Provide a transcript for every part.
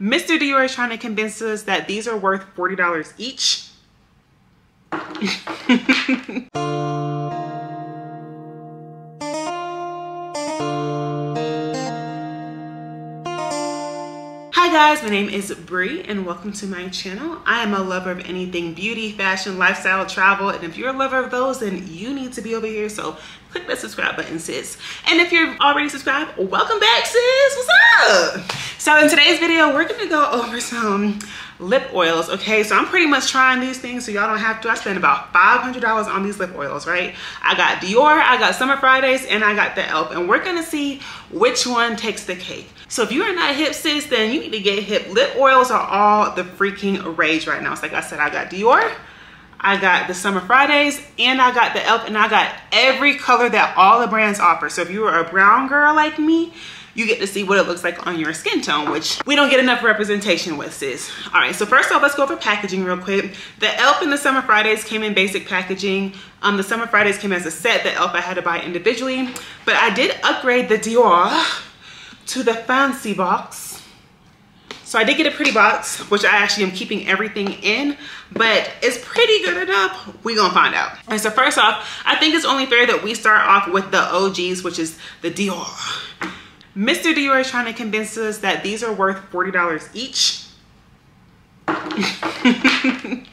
Mr. Dior is trying to convince us that these are worth $40 each. Hi guys, my name is Brie and welcome to my channel. I am a lover of anything beauty, fashion, lifestyle, travel, and if you're a lover of those, then you need to be over here. So click that subscribe button, sis. And if you're already subscribed, welcome back, sis. What's up? So in today's video, we're gonna go over some lip oils, okay? So I'm pretty much trying these things so y'all don't have to. I spent about $500 on these lip oils, right? I got Dior, I got Summer Fridays, and I got the e.l.f. And we're gonna see which one takes the cake. So if you are not hip sis, then you need to get hip. Lip oils are all the freaking rage right now. It's like I said, I got Dior, I got the Summer Fridays, and I got the e.l.f. and I got every color that all the brands offer. So if you are a brown girl like me, you get to see what it looks like on your skin tone, which we don't get enough representation with, sis. All right, so first off, let's go over packaging real quick. The e.l.f. and the Summer Fridays came in basic packaging. Um, the Summer Fridays came as a set. The e.l.f. I had to buy individually, but I did upgrade the Dior to the fancy box. So I did get a pretty box, which I actually am keeping everything in, but it's pretty good enough. We gonna find out. And so first off, I think it's only fair that we start off with the OGs, which is the Dior. Mr. Dior is trying to convince us that these are worth $40 each.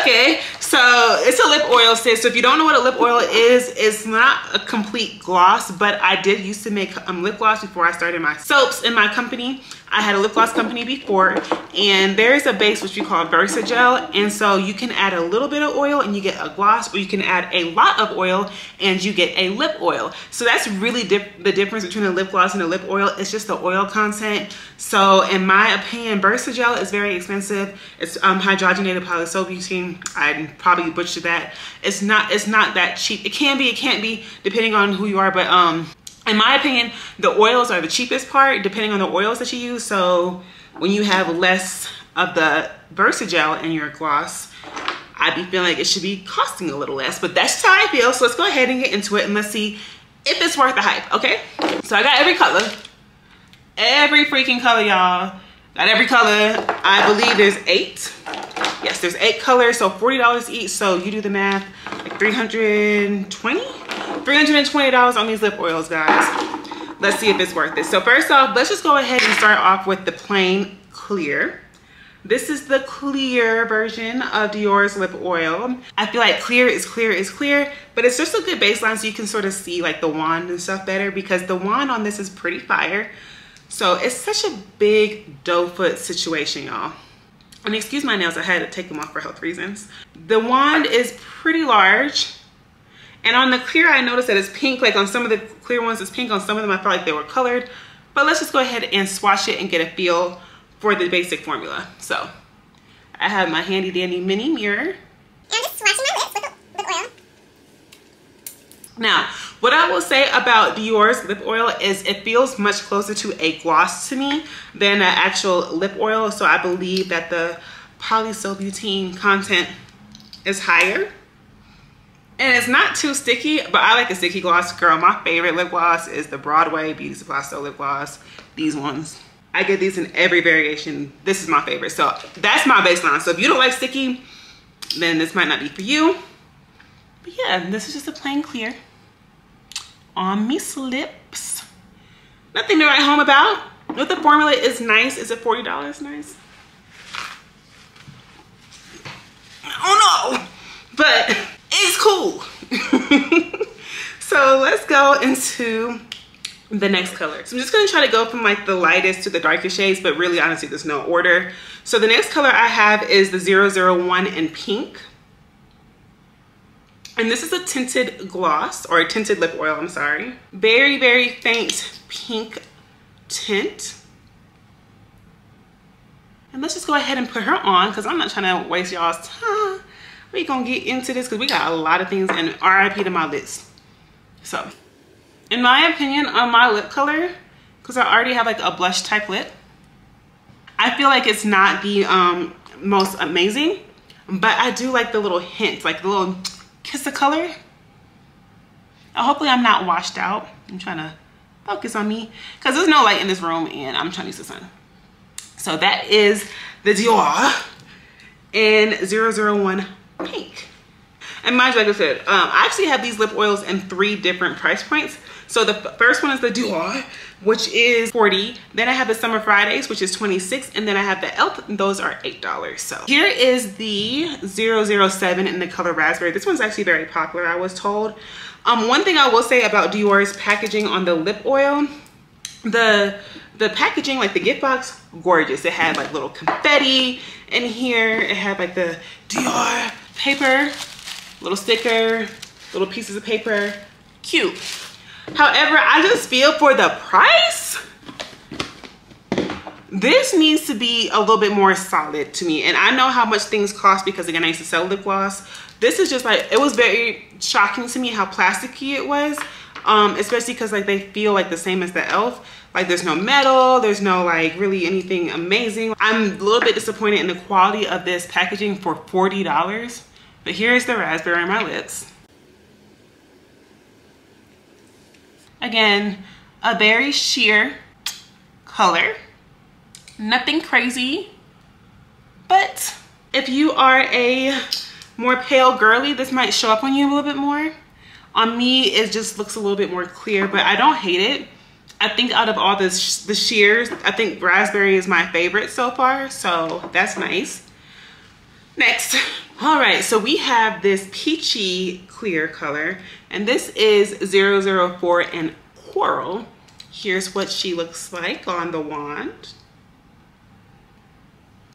okay so it's a lip oil sis so if you don't know what a lip oil is it's not a complete gloss but i did used to make um, lip gloss before i started my soaps in my company I had a lip gloss company before and there's a base which we call Versagel and so you can add a little bit of oil and you get a gloss or you can add a lot of oil and you get a lip oil. So that's really dip the difference between a lip gloss and a lip oil. It's just the oil content. So in my opinion, Versagel is very expensive. It's um, hydrogenated polysobutene. I probably butchered that. It's not, it's not that cheap. It can be, it can't be depending on who you are, but um, in my opinion, the oils are the cheapest part depending on the oils that you use. So when you have less of the Versagel in your gloss, I'd be feeling like it should be costing a little less, but that's how I feel. So let's go ahead and get into it and let's see if it's worth the hype, okay? So I got every color, every freaking color, y'all. Got every color. I believe there's eight. Yes, there's eight colors, so $40 each. So you do the math, like 320? $320 on these lip oils, guys. Let's see if it's worth it. So first off, let's just go ahead and start off with the plain clear. This is the clear version of Dior's lip oil. I feel like clear is clear is clear, but it's just a good baseline so you can sort of see like the wand and stuff better because the wand on this is pretty fire. So it's such a big doe foot situation, y'all. And excuse my nails, I had to take them off for health reasons. The wand is pretty large and on the clear, I noticed that it's pink. Like on some of the clear ones, it's pink. On some of them, I felt like they were colored. But let's just go ahead and swatch it and get a feel for the basic formula. So I have my handy dandy mini mirror. And I'm just swatching my lips with, with oil. Now, what I will say about Dior's lip oil is it feels much closer to a gloss to me than an actual lip oil. So I believe that the polysobutene content is higher and it's not too sticky, but I like a sticky gloss. Girl, my favorite lip gloss is the Broadway Beauty Supply Store lip gloss. These ones. I get these in every variation. This is my favorite. So that's my baseline. So if you don't like sticky, then this might not be for you. But yeah, this is just a plain clear on me lips. Nothing to write home about. What the formula is nice. Is it $40 nice? Oh no! But cool. so let's go into the next color. So I'm just gonna try to go from like the lightest to the darkest shades, but really honestly, there's no order. So the next color I have is the 001 in pink. And this is a tinted gloss or a tinted lip oil, I'm sorry. Very, very faint pink tint. And let's just go ahead and put her on because I'm not trying to waste y'all's time we gonna get into this because we got a lot of things and RIP to my lips. So, in my opinion, on my lip color, because I already have like a blush type lip, I feel like it's not the um, most amazing, but I do like the little hints, like the little kiss of color. hopefully I'm not washed out. I'm trying to focus on me because there's no light in this room and I'm trying to use the sun. So that is the Dior in 001 Pink. And mind you, like I said, um, I actually have these lip oils in three different price points. So the first one is the Dior, which is 40. Then I have the Summer Fridays, which is 26. And then I have the e.l.f. Those are $8. So here is the 007 in the color Raspberry. This one's actually very popular, I was told. Um, one thing I will say about Dior's packaging on the lip oil, the the packaging, like the gift box, gorgeous. It had like little confetti in here. It had like the Dior paper, little sticker, little pieces of paper, cute. However, I just feel for the price, this needs to be a little bit more solid to me. And I know how much things cost because again, I used to sell lip gloss. This is just like, it was very shocking to me how plasticky it was. Um, especially because like they feel like the same as the e.l.f. Like there's no metal, there's no like really anything amazing. I'm a little bit disappointed in the quality of this packaging for $40. But here's the raspberry on my lips. Again, a very sheer color. Nothing crazy. But if you are a more pale girly, this might show up on you a little bit more. On me, it just looks a little bit more clear, but I don't hate it. I think out of all the, sh the sheers, I think raspberry is my favorite so far, so that's nice. Next, all right, so we have this peachy clear color, and this is 004 in Coral. Here's what she looks like on the wand.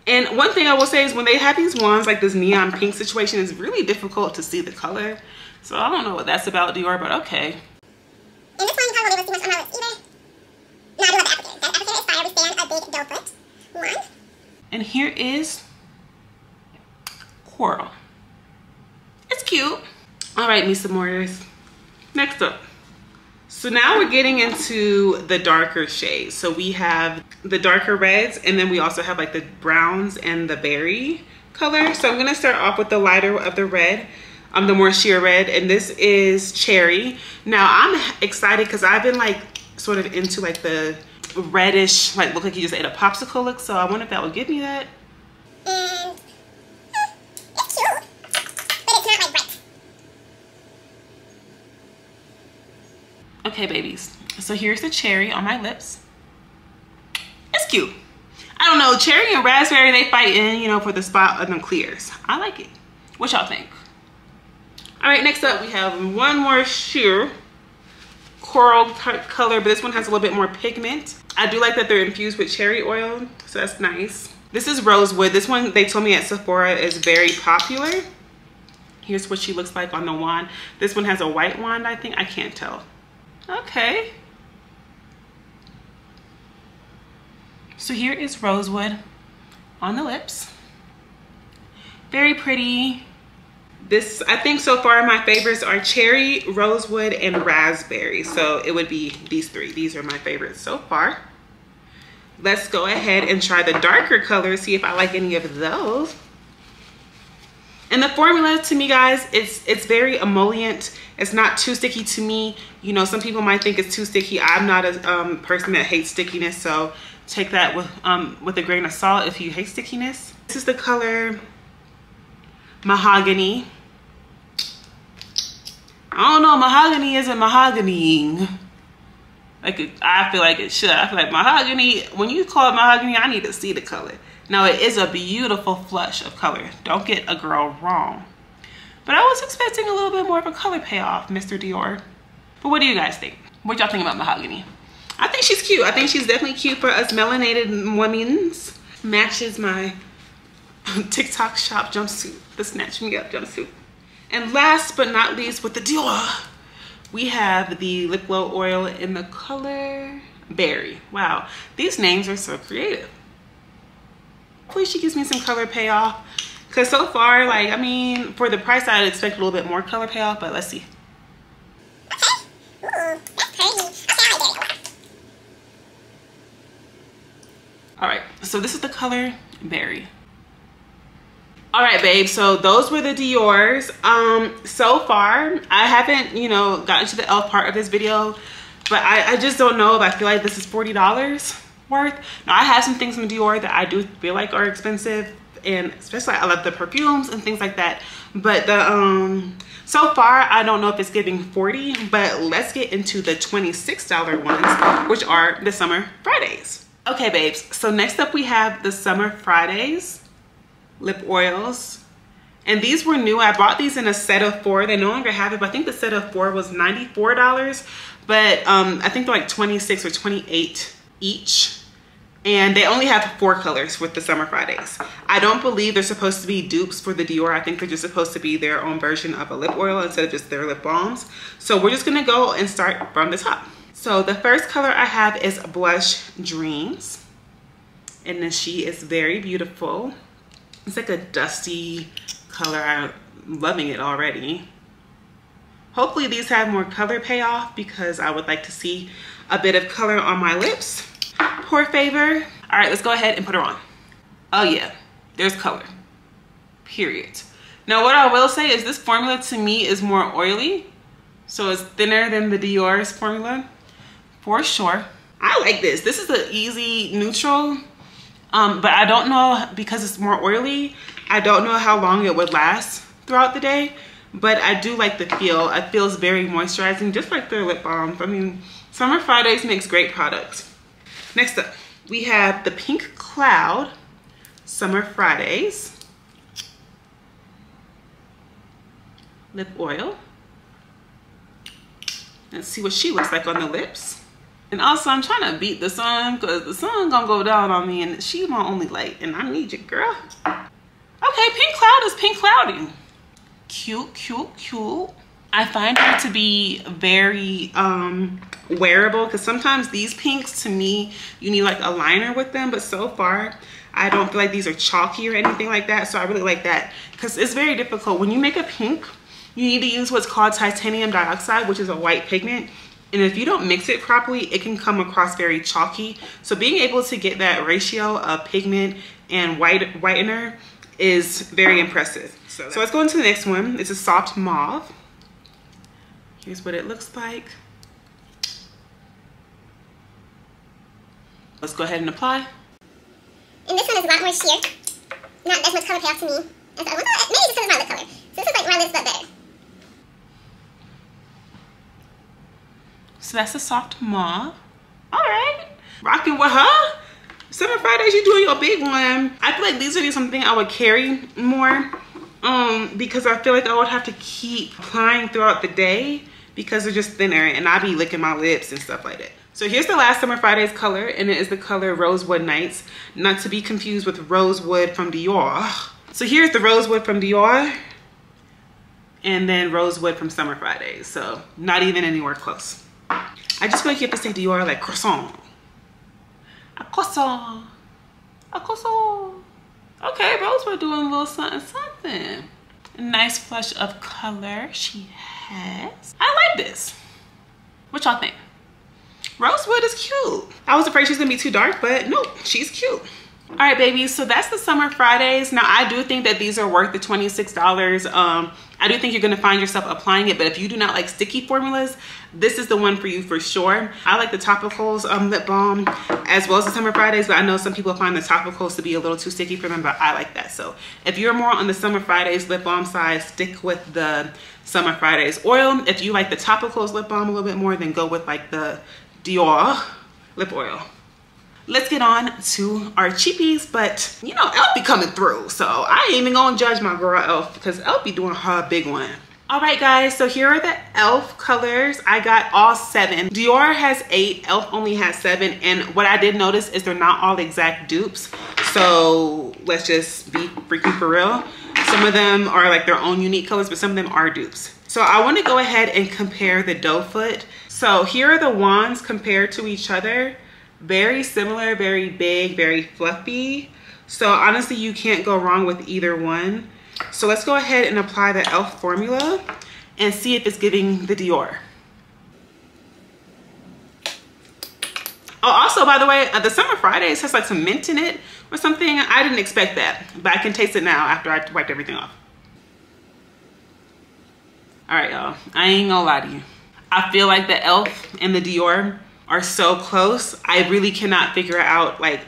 And one thing I will say is when they have these wands, like this neon pink situation, it's really difficult to see the color. So I don't know what that's about, Dior, but okay. And this one, you probably won't see much on my lips either. No, I do love the applicator. That applicator is fire. We One. And here is Coral. It's cute. All right, Misa Mortars. Next up. So now we're getting into the darker shades. So we have the darker reds and then we also have like the browns and the berry color. So I'm gonna start off with the lighter of the red, um, the more sheer red, and this is cherry. Now I'm excited because I've been like sort of into like the reddish, like look like you just ate a popsicle look. So I wonder if that would give me that. And it's cute, but it's not like bright. Okay, babies. So here's the cherry on my lips. It's cute. I don't know, cherry and raspberry, they fight in, you know, for the spot of them clears. I like it. What y'all think? All right, next up we have one more sheer coral type color, but this one has a little bit more pigment. I do like that they're infused with cherry oil, so that's nice. This is Rosewood. This one, they told me at Sephora, is very popular. Here's what she looks like on the wand. This one has a white wand, I think. I can't tell. Okay. So here is Rosewood on the lips. Very pretty. This, I think so far my favorites are cherry, rosewood, and raspberry. So it would be these three. These are my favorites so far. Let's go ahead and try the darker colors, see if I like any of those. And the formula to me, guys, it's it's very emollient. It's not too sticky to me. You know, some people might think it's too sticky. I'm not a um, person that hates stickiness, so take that with um, with a grain of salt if you hate stickiness. This is the color Mahogany. I don't know, mahogany isn't mahogany. Like, I feel like it should. I feel like mahogany, when you call it mahogany, I need to see the color. Now, it is a beautiful flush of color. Don't get a girl wrong. But I was expecting a little bit more of a color payoff, Mr. Dior. But what do you guys think? What y'all think about mahogany? I think she's cute. I think she's definitely cute for us melanated women's. Matches my TikTok shop jumpsuit, the Snatch Me Up jumpsuit. And last but not least with the Dior, we have the lip glow oil in the color Berry. Wow, these names are so creative. Hopefully she gives me some color payoff. Cause so far, like, I mean, for the price, I'd expect a little bit more color payoff, but let's see. All right, so this is the color Berry. All right, babe, so those were the Dior's. Um, so far, I haven't, you know, gotten to the e.l.f. part of this video, but I, I just don't know if I feel like this is $40 worth. Now I have some things from Dior that I do feel like are expensive and especially I love the perfumes and things like that. But the um so far I don't know if it's giving 40, but let's get into the $26 ones, which are the Summer Fridays. Okay, babes, so next up we have the Summer Fridays lip oils. And these were new. I bought these in a set of four. They no longer have it, but I think the set of four was $94. But um, I think they're like 26 or 28 each and they only have four colors with the Summer Fridays. I don't believe they're supposed to be dupes for the Dior. I think they're just supposed to be their own version of a lip oil instead of just their lip balms. So we're just gonna go and start from the top. So the first color I have is Blush Dreams. And then she is very beautiful. It's like a dusty color. I'm loving it already. Hopefully these have more color payoff because I would like to see a bit of color on my lips. Poor Favor. All right, let's go ahead and put her on. Oh yeah, there's color, period. Now what I will say is this formula to me is more oily. So it's thinner than the Dior's formula, for sure. I like this. This is an easy neutral, um, but I don't know, because it's more oily, I don't know how long it would last throughout the day, but I do like the feel. It feels very moisturizing, just like their lip balm. I mean, Summer Fridays makes great products. Next up, we have the Pink Cloud Summer Fridays lip oil. Let's see what she looks like on the lips. And also I'm trying to beat the sun because the sun gonna go down on me and she's my only light and I need you, girl. Okay, pink cloud is pink cloudy. Cute, cute, cute. I find her to be very um, wearable because sometimes these pinks to me, you need like a liner with them. But so far, I don't feel like these are chalky or anything like that. So I really like that because it's very difficult. When you make a pink, you need to use what's called titanium dioxide, which is a white pigment. And if you don't mix it properly, it can come across very chalky. So being able to get that ratio of pigment and white whitener is very impressive. So, so let's go into the next one. It's a soft mauve. Here's what it looks like. Let's go ahead and apply. And this one is a lot more sheer. Not as much color payoff to me. As I maybe just because my lip color. So this is like my lips but better. So that's a soft mauve. All right. Rocking with her. Summer Fridays, you doing your big one. I feel like these would be something I would carry more um, because I feel like I would have to keep applying throughout the day because they're just thinner and I'd be licking my lips and stuff like that. So here's the last Summer Fridays color and it is the color Rosewood Nights, not to be confused with Rosewood from Dior. So here's the Rosewood from Dior and then Rosewood from Summer Fridays. So not even anywhere close. I just you have to say Dior like croissant. A croissant. A croissant. Okay, Rosewood doing a little something, something. A nice flush of color she has. I like this. What y'all think? Rosewood is cute. I was afraid she's gonna be too dark, but nope, she's cute. All right, babies, so that's the Summer Fridays. Now, I do think that these are worth the $26. Um, I do think you're gonna find yourself applying it, but if you do not like sticky formulas, this is the one for you for sure. I like the Topicals um, lip balm as well as the Summer Fridays, but I know some people find the Topicals to be a little too sticky for them, but I like that. So if you're more on the Summer Fridays lip balm side, stick with the Summer Fridays oil. If you like the Topicals lip balm a little bit more, then go with like the Dior lip oil let's get on to our cheapies but you know elf be coming through so i ain't even gonna judge my girl elf because elf be doing her big one all right guys so here are the elf colors. I got all seven. Dior has eight elf only has seven and what i did notice is they're not all exact dupes so let's just be freaking for real. Some of them are like their own unique colors but some of them are dupes. So i want to go ahead and compare the doe foot. So here are the wands compared to each other. Very similar, very big, very fluffy. So honestly, you can't go wrong with either one. So let's go ahead and apply the e.l.f. formula and see if it's giving the Dior. Oh, also, by the way, uh, the Summer Fridays has like some mint in it or something. I didn't expect that, but I can taste it now after I wiped everything off. All right, y'all. I ain't gonna lie to you. I feel like the e.l.f. and the Dior are so close. I really cannot figure out like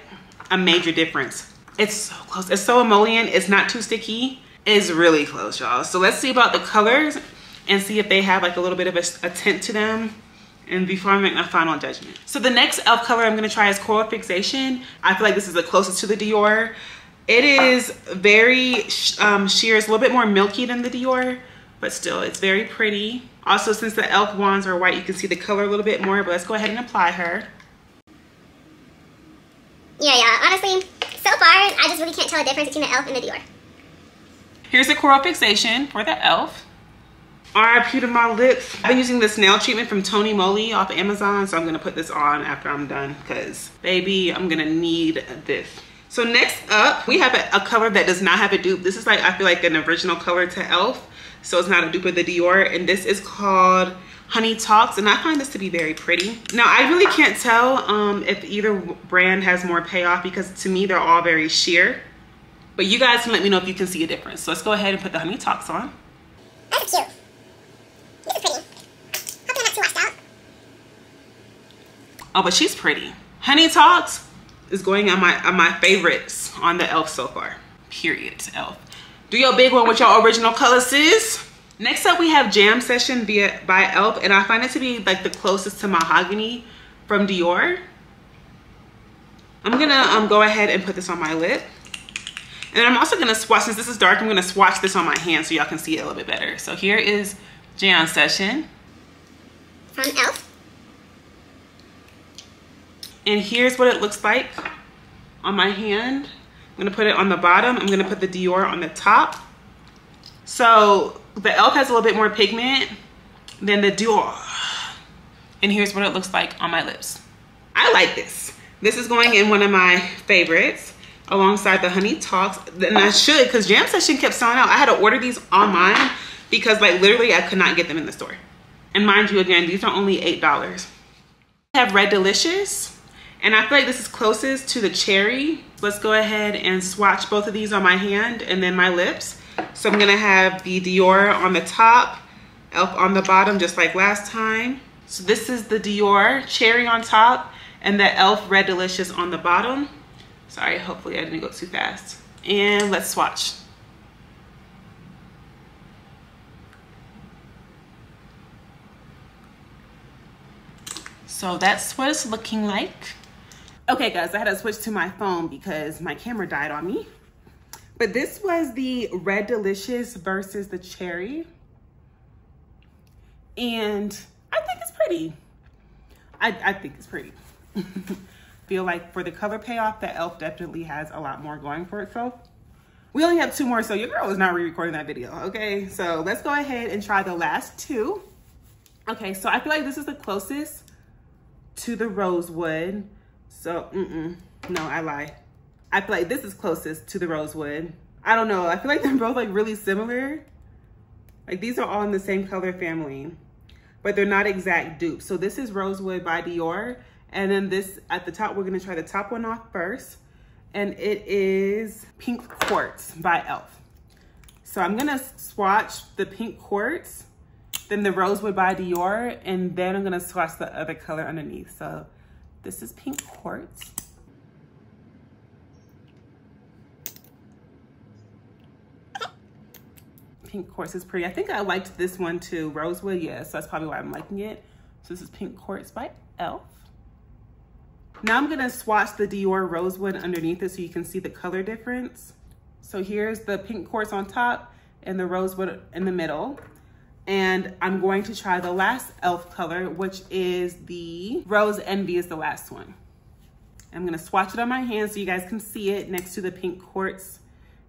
a major difference. It's so close. It's so emollient. It's not too sticky. It's really close, y'all. So let's see about the colors and see if they have like a little bit of a, a tint to them and before I make my final judgment. So the next e.l.f. color I'm gonna try is Coral Fixation. I feel like this is the closest to the Dior. It is very um, sheer, it's a little bit more milky than the Dior, but still it's very pretty. Also, since the e.l.f. wands are white, you can see the color a little bit more, but let's go ahead and apply her. Yeah, yeah, honestly, so far, I just really can't tell the difference between the e.l.f. and the Dior. Here's the Coral Fixation for the e.l.f. RIP to my lips. I've been using this nail treatment from Tony Moly off Amazon, so I'm gonna put this on after I'm done, because baby, I'm gonna need this. So next up, we have a, a, color that does not have a dupe. This is like, I feel like an original color to e.l.f. So it's not a dupe of the Dior, and this is called Honey Talks, and I find this to be very pretty. Now, I really can't tell um, if either brand has more payoff because to me, they're all very sheer. But you guys can let me know if you can see a difference. So let's go ahead and put the Honey Talks on. That's cute. This is pretty. Hopefully not too washed out. Oh, but she's pretty. Honey Talks is going on my on my favorites on the e.l.f. so far. Period, e.l.f. Do your big one with your original color, sis. Next up, we have Jam Session via, by e.l.f. And I find it to be like the closest to Mahogany from Dior. I'm gonna um, go ahead and put this on my lip. And I'm also gonna swatch, since this is dark, I'm gonna swatch this on my hand so y'all can see it a little bit better. So here is Jam Session. From e.l.f. And here's what it looks like on my hand. I'm gonna put it on the bottom. I'm gonna put the Dior on the top. So the e.l.f. has a little bit more pigment than the Dior. And here's what it looks like on my lips. I like this. This is going in one of my favorites alongside the Honey Talks. And I should, because Jam Session kept selling out. I had to order these online because like literally I could not get them in the store. And mind you, again, these are only $8. I have Red Delicious. And I feel like this is closest to the cherry. Let's go ahead and swatch both of these on my hand and then my lips. So I'm gonna have the Dior on the top, e.l.f. on the bottom, just like last time. So this is the Dior cherry on top and the e.l.f. Red Delicious on the bottom. Sorry, hopefully I didn't go too fast. And let's swatch. So that's what it's looking like. Okay guys, I had to switch to my phone because my camera died on me. But this was the Red Delicious versus the Cherry. And I think it's pretty. I, I think it's pretty. Feel like for the color payoff, the e.l.f. definitely has a lot more going for itself. We only have two more, so your girl is not re-recording that video, okay? So let's go ahead and try the last two. Okay, so I feel like this is the closest to the rosewood. So, mm-mm, no, I lie. I feel like this is closest to the rosewood. I don't know, I feel like they're both like really similar. Like these are all in the same color family, but they're not exact dupes. So this is Rosewood by Dior. And then this at the top, we're gonna try the top one off first. And it is Pink Quartz by e.l.f. So I'm gonna swatch the Pink Quartz, then the Rosewood by Dior, and then I'm gonna swatch the other color underneath. So this is Pink Quartz. Pink Quartz is pretty. I think I liked this one too, Rosewood, yes, yeah, so that's probably why I'm liking it. So this is Pink Quartz by e.l.f. Now I'm gonna swatch the Dior Rosewood underneath it so you can see the color difference. So here's the Pink Quartz on top and the Rosewood in the middle. And I'm going to try the last e.l.f. color, which is the Rose Envy is the last one. I'm gonna swatch it on my hand so you guys can see it next to the Pink Quartz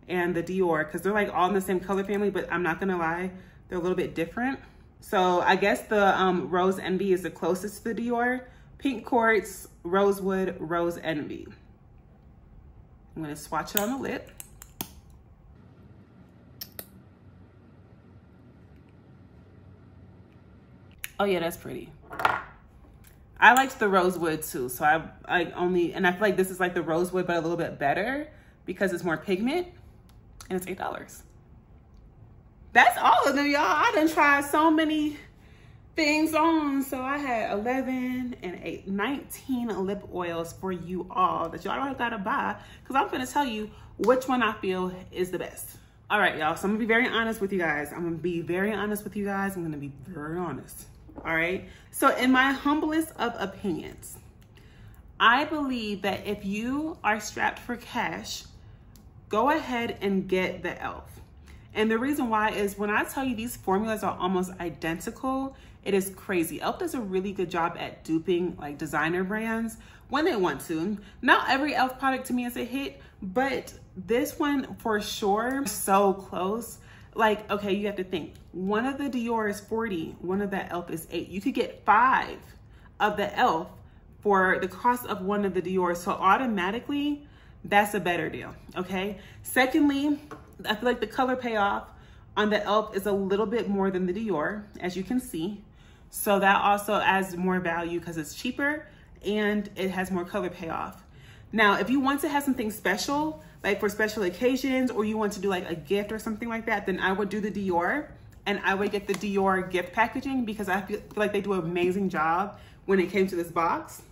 and the Dior because they're like all in the same color family, but I'm not gonna lie, they're a little bit different. So I guess the um, Rose Envy is the closest to the Dior. Pink Quartz, Rosewood, Rose Envy. I'm gonna swatch it on the lip. Oh yeah, that's pretty. I liked the rosewood too. So I, I only, and I feel like this is like the rosewood, but a little bit better because it's more pigment and it's $8. That's all of them, y'all. I done tried so many, things on. So I had 11 and 8, 19 lip oils for you all that y'all gotta buy because I'm gonna tell you which one I feel is the best. All right, y'all, so I'm gonna be very honest with you guys. I'm gonna be very honest with you guys. I'm gonna be very honest, all right? So in my humblest of opinions, I believe that if you are strapped for cash, go ahead and get the e.l.f. And the reason why is when I tell you these formulas are almost identical, it is crazy. e.l.f. does a really good job at duping like designer brands when they want to. Not every e.l.f. product to me is a hit, but this one for sure, so close. Like, okay, you have to think. One of the Dior is 40, one of the e.l.f. is eight. You could get five of the e.l.f. for the cost of one of the Dior. So automatically, that's a better deal, okay? Secondly, I feel like the color payoff on the e.l.f. is a little bit more than the Dior, as you can see. So that also adds more value because it's cheaper and it has more color payoff. Now, if you want to have something special, like for special occasions, or you want to do like a gift or something like that, then I would do the Dior and I would get the Dior gift packaging because I feel like they do an amazing job when it came to this box.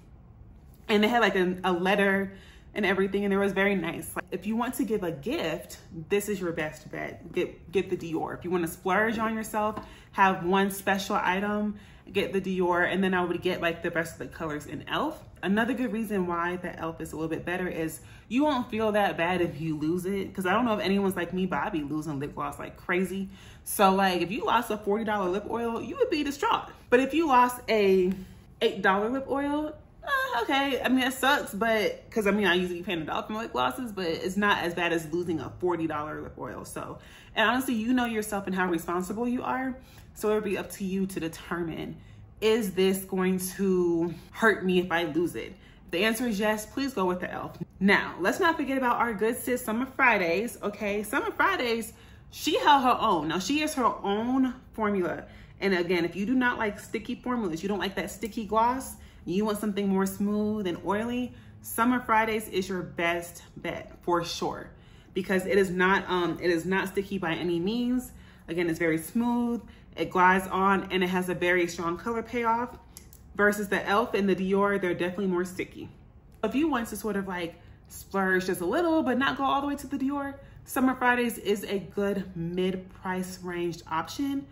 And they had like a, a letter and everything and it was very nice. Like, if you want to give a gift, this is your best bet. Get, get the Dior. If you want to splurge on yourself, have one special item, get the Dior and then I would get like the rest of the colors in e.l.f. Another good reason why the e.l.f. is a little bit better is you won't feel that bad if you lose it. Cause I don't know if anyone's like me, be losing lip gloss like crazy. So like if you lost a $40 lip oil, you would be distraught. But if you lost a $8 lip oil, okay, I mean, it sucks, but because I mean, I usually pay a dollar for lip glosses, but it's not as bad as losing a $40 lip oil. So, and honestly, you know yourself and how responsible you are. So it'll be up to you to determine, is this going to hurt me if I lose it? If the answer is yes, please go with the e.l.f. Now, let's not forget about our good sis, Summer Fridays, okay? Summer Fridays, she held her own. Now, she has her own formula. And again, if you do not like sticky formulas, you don't like that sticky gloss, you want something more smooth and oily, Summer Fridays is your best bet for sure because it is not um it is not sticky by any means. Again, it's very smooth, it glides on, and it has a very strong color payoff versus the e.l.f. and the Dior, they're definitely more sticky. If you want to sort of like splurge just a little, but not go all the way to the Dior, Summer Fridays is a good mid-price ranged option.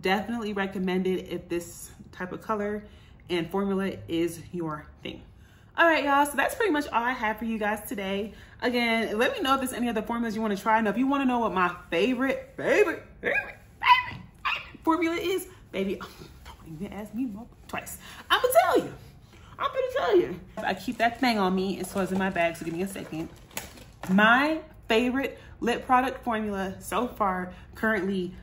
Definitely recommended if this type of color and formula is your thing. All right, y'all, so that's pretty much all I have for you guys today. Again, let me know if there's any other formulas you want to try. Now, if you want to know what my favorite, favorite, favorite, favorite, favorite formula is, baby, don't even ask me twice. I'm to tell you. I'm to tell you. I keep that thing on me, it's in my bag, so give me a second. My favorite lip product formula so far, currently,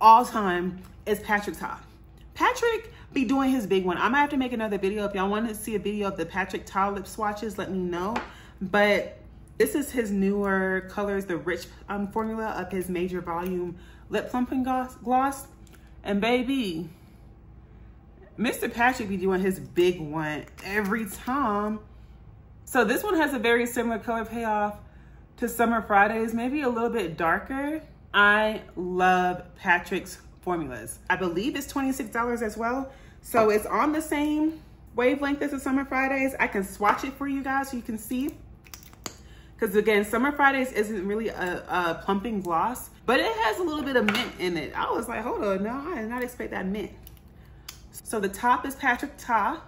all time, is Patrick Ta. Patrick be doing his big one. I might have to make another video. If y'all want to see a video of the Patrick Ta lip swatches, let me know. But this is his newer colors, the rich um, formula of his major volume lip plumping gloss. gloss. And baby, Mr. Patrick be doing his big one every time. So this one has a very similar color payoff to Summer Fridays, maybe a little bit darker. I love Patrick's formulas. I believe it's $26 as well. So it's on the same wavelength as the Summer Fridays. I can swatch it for you guys so you can see. Because again, Summer Fridays isn't really a, a, plumping gloss, but it has a little bit of mint in it. I was like, hold on, no, I did not expect that mint. So the top is Patrick Ta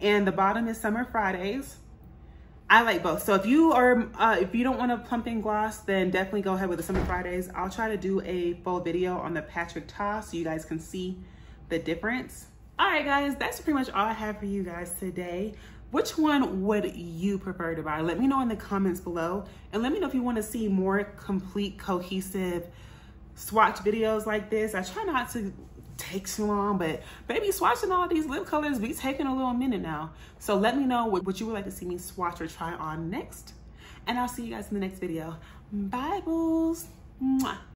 and the bottom is Summer Fridays. I like both. So if you are, uh, if you don't want a plumping gloss, then definitely go ahead with the Summer Fridays. I'll try to do a full video on the Patrick Ta so you guys can see the difference. All right, guys, that's pretty much all I have for you guys today. Which one would you prefer to buy? Let me know in the comments below. And let me know if you want to see more complete, cohesive swatch videos like this. I try not to take too long, but baby, swatching all these lip colors be taking a little minute now. So let me know what, what you would like to see me swatch or try on next. And I'll see you guys in the next video. Bye, bulls. Mwah.